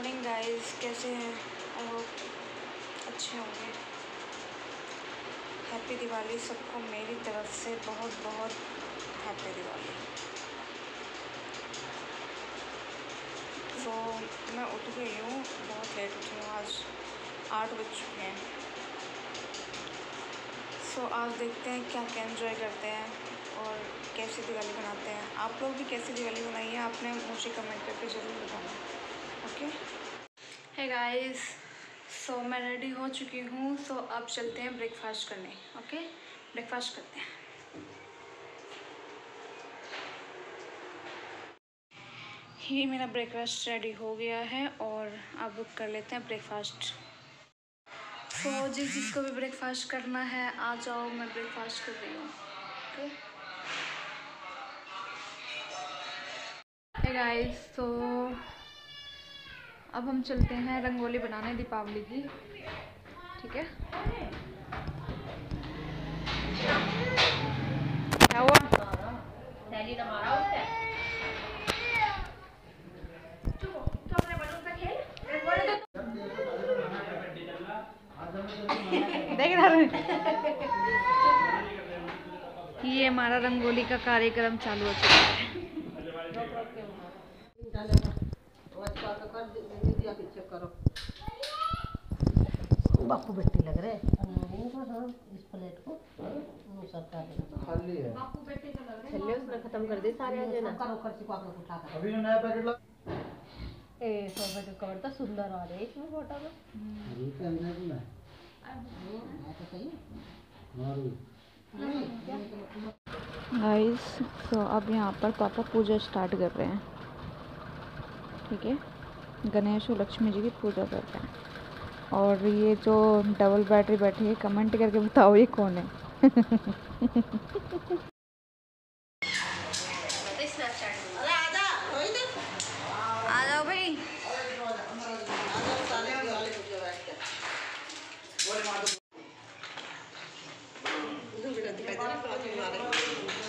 Morning guys कैसे हैं? I hope अच्छे होंगे। हैप्पी दिवाली सबको मेरी तरफ़ से। बहुत बहुत हैप्पी दिवाली तो मैं उठ गई हूँ। बहुत लेट उठी हूँ। आज आठ बज चुके हैं। सो आज देखते हैं क्या क्या इन्जॉय करते हैं और कैसी दिवाली बनाते हैं। आप लोग भी कैसी दिवाली बनाई है आपने मुझे कमेंट करके ज़रूर बताना। ओके है गाइस सो मैं रेडी हो चुकी हूँ सो so, अब चलते हैं ब्रेकफास्ट करने ओके okay? ब्रेकफास्ट करते हैं। ये मेरा ब्रेकफास्ट रेडी हो गया है और अब कर लेते हैं ब्रेकफास्ट तो जिस जिसको भी ब्रेकफास्ट करना है आ जाओ मैं ब्रेकफास्ट कर रही हूँ ओके गाइस तो अब हम चलते हैं रंगोली बनाने दीपावली की। ठीक है? क्या हुआ? देख रहा है? ये हमारा रंगोली का कार्यक्रम चालू हो चुका है। बापू बेटी लग रहे इस प्लेट को नो खाली है। उसने खत्म कर दी सारे आज ना। करो कर चिपका के उठा कर अभी नया पैकेट लगा ए सोफे के कवर तो सुंदर आ रहे हैं इसमें फ़ोटो में। ना मैं। तो सही मारू गाइस तो अब यहाँ पर पापा पूजा स्टार्ट कर रहे हैं। ठीक है? गणेश और लक्ष्मी जी की पूजा कर रहे हैं। और ये जो डबल बैटरी बैठी है कमेंट करके बताओ ये कौन है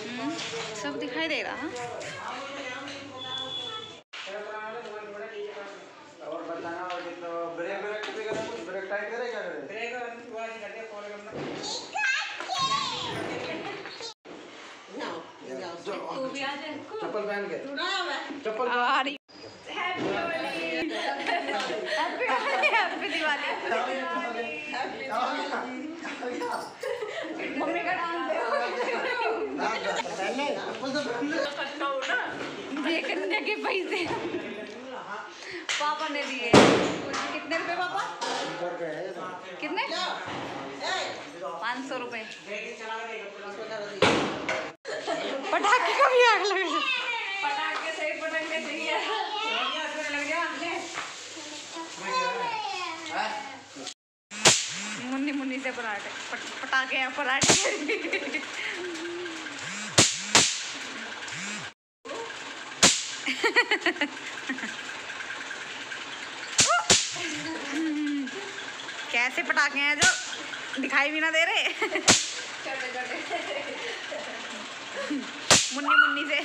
हम्म, सब दिखाई दे रहा हाँ? और बताना और कितना ब्रेक ब्रेक भी करना कुछ ब्रेक टाइट करे क्या करे ब्रेक चप्पल पहन के। चप्पल आ रही हैप्पी दिवाली मम्मी का डांस देखने के पैसे। पापा ने दिए। कितने रुपए पापा? कितने? पाँच सौ रुपये लग पटाखे पटाखे चाहिए मुन्नी मुन्नी से पराठे पटाखे हैं पराठे कैसे पटाखे हैं जो दिखाई भी ना दे रहे? मुन्नी मुन्नी से।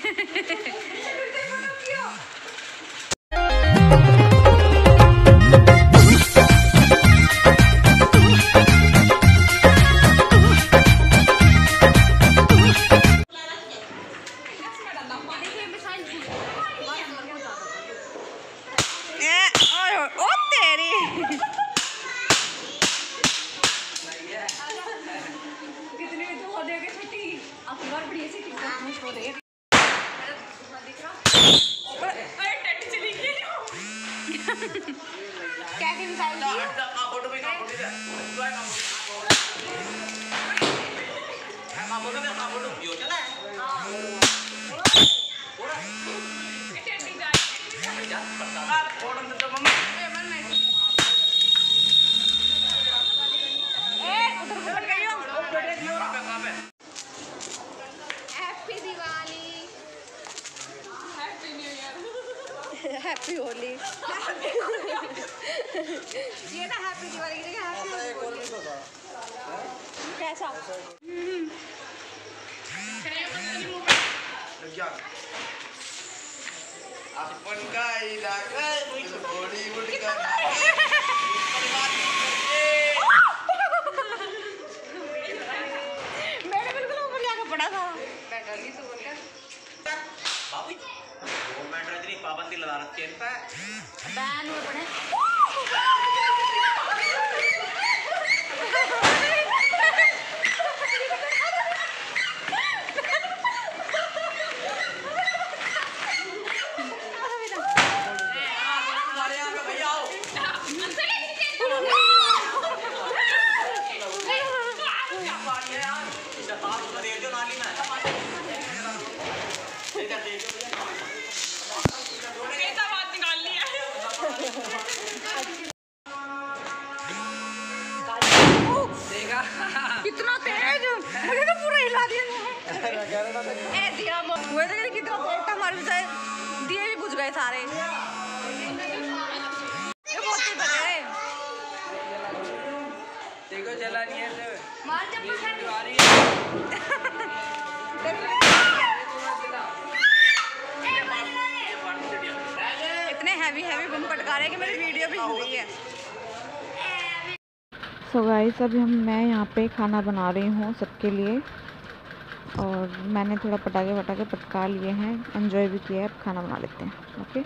क्या की मिसाल दी ए उधर घुमट गई हो happy Diwali happy new year happy Holi ये ना हैप्पी दिवाली की जगह हैप्पी होली कैसा? अपन का इलाका बॉलीवुड का दिए भी बुझ गए सारे है हैवी हैवी बम पटका रहे हैं कि मेरी वीडियो भी रही है सो गाइस अभी हम मैं यहाँ पे खाना बना रही हूँ सबके लिए। और मैंने थोड़ा पटाखे वटाखे पटका लिए हैं। एंजॉय भी किया है अब खाना बना लेते हैं। ओके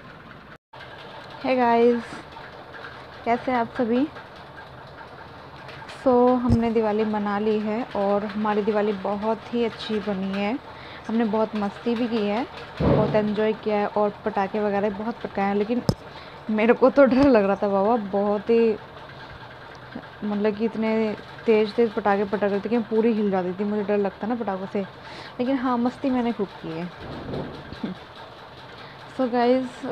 है गाइस कैसे हैं आप सभी? सो so, हमने दिवाली मना ली है और हमारी दिवाली बहुत ही अच्छी बनी है। हमने बहुत मस्ती भी की है बहुत एंजॉय किया है और पटाखे वगैरह बहुत पटकाए हैं लेकिन मेरे को तो डर लग रहा था बाबा बहुत ही मतलब कि इतने तेज़ तेज़ पटाखे पटक रहे थे कि मैं पूरी हिल जाती थी, मुझे डर लगता ना पटाखों से। लेकिन हाँ मस्ती मैंने खूब की है। सो गाइज़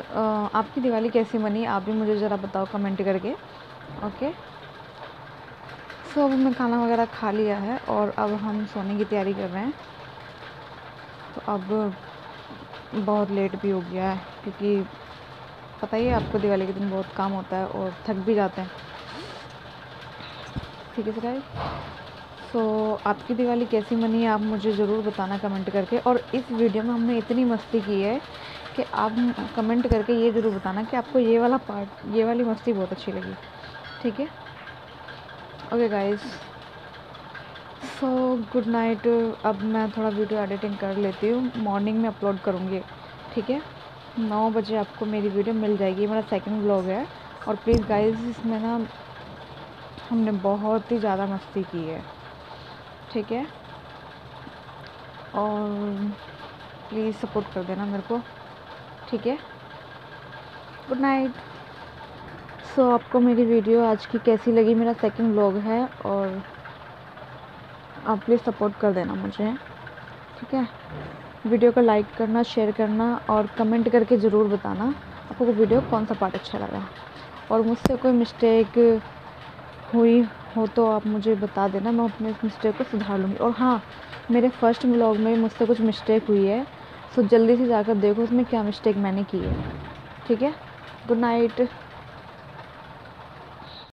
आपकी दिवाली कैसी बनी आप भी मुझे ज़रा बताओ कमेंट करके ओके सो अब मैं खाना वगैरह खा लिया है और अब हम सोने की तैयारी कर रहे हैं। तो अब बहुत लेट भी हो गया है, क्योंकि पता ही है आपको दिवाली के दिन बहुत काम होता है और थक भी जाते हैं। ठीक है सर। सो आपकी दिवाली कैसी मनी आप मुझे ज़रूर बताना कमेंट करके। और इस वीडियो में हमने इतनी मस्ती की है कि आप कमेंट करके ये ज़रूर बताना कि आपको ये वाला पार्ट ये वाली मस्ती बहुत अच्छी लगी। ठीक है? Okay guys so good night अब मैं थोड़ा वीडियो एडिटिंग कर लेती हूँ। मॉर्निंग में अपलोड करूँगी। ठीक है? नौ बजे आपको मेरी वीडियो मिल जाएगी। मेरा सेकंड ब्लॉग है। और प्लीज़ गाइस इसमें ना हमने बहुत ही ज़्यादा मस्ती की है। ठीक है? और प्लीज़ सपोर्ट कर देना मेरे को। ठीक है? गुड नाइट सो आपको मेरी वीडियो आज की कैसी लगी? मेरा सेकंड ब्लॉग है और आप प्लीज़ सपोर्ट कर देना मुझे। ठीक है? वीडियो को लाइक करना शेयर करना और कमेंट करके ज़रूर बताना। आपको वीडियो कौन सा पार्ट अच्छा लगा? और मुझसे कोई मिस्टेक हुई हो तो आप मुझे बता देना, मैं अपने मिस्टेक को सुधार लूँगी। और हाँ मेरे फ़र्स्ट ब्लॉग में मुझसे कुछ मिस्टेक हुई है सो जल्दी से जाकर देखो उसमें क्या मिस्टेक मैंने की है। ठीक है? Good night